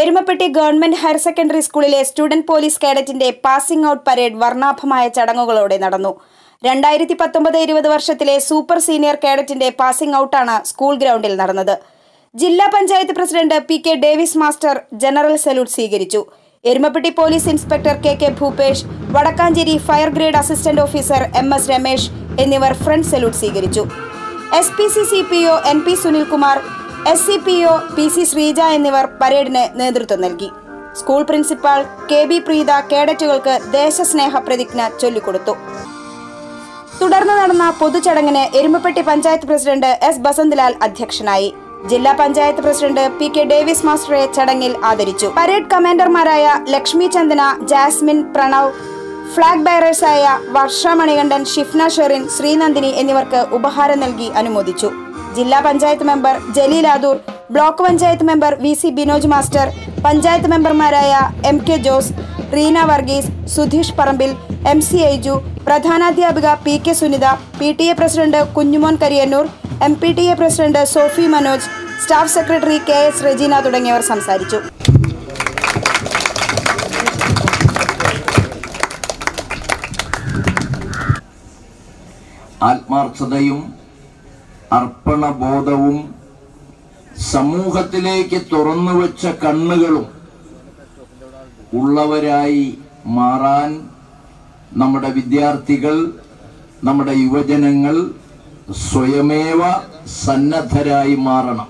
Erumapetty government higher secondary സ്കൂളിലെ student police കേഡറ്റിന്റെ passing out parade വർണാഭമായ ചടങ്ങുകളോടെ നടന്നു. രണ്ടായിരത്തി പത്തൊമ്പത് ഇരുപത് വർഷത്തിലെ സൂപ്പർ സീനിയർ കേഡറ്റിന്റെ പാസിംഗ് ഔട്ടാണ് സ്കൂൾ ഗ്രൗണ്ടിൽ നടന്നത്. ജില്ലാ panchayat president P K Davis master general salute സ്വീകരിച്ചു. Erumapetty police inspector K K Bhupesh Vadakkanchery fire grade assistant officer M S Ramesh എന്നിവർ ഫ്രണ്ട് സല്യൂട്ട് സ്വീകരിച്ചു. S P C C P O N P Sunilkumar S C P O P C Sreeja എന്നിവർ പരേഡിന് നേതൃത്വം നൽകി. School principal K B Preetha കേഡറ്റുകൾക്ക് ദേശസ്നേഹ പ്രതിജ്ഞ ചൊല്ലിക്കൊടുത്തു. തുടർന്ന് നടന്ന പൊതുചടങ്ങിന് എരുമപ്പെട്ടി പഞ്ചായത്ത് പ്രസിഡന്റ് എസ് ബസന്ത്ലാൽ അധ്യക്ഷനായി. ജില്ലാ panchayat president P K Davis മാസ്റ്ററെ ചടങ്ങിൽ ആദരിച്ചു. പരേഡ് കമാൻഡർമാരായ ലക്ഷ്മി ചന്ദന ജാസ്മിൻ പ്രണവ് ഫ്ളാഗ് ബെയറേഴ്സായ വർഷ മണികണ്ഠൻ ഷിഫ്ന ഷെറിൻ ശ്രീനന്ദിനി എന്നിവർക്ക് ഉപഹാരം നൽകി അനുമോദിച്ചു. ജില്ലാ panchayat member Jaleel Adoor block panchayat member V C Binoj master panchayat മെമ്പർമാരായ M K Jose Reena Varghese Sudheesh Parambil M C Aiju പ്രധാനാധ്യാപിക P K Sunitha P T A president Kunjumon Kariyannur M P T A president Sophie Manoj staff secretary K S Regina തുടങ്ങിയവർ സംസാരിച്ചു. ആത്മാർത്ഥതയും അർപ്പണബോധവും സമൂഹത്തിലേക്ക് തുറന്നു വെച്ച കണ്ണുകളും ഉള്ളവരായി മാറാൻ നമ്മുടെ വിദ്യാർത്ഥികൾ നമ്മുടെ യുവജനങ്ങൾ സ്വയമേവ സന്നദ്ധരായി മാറണം.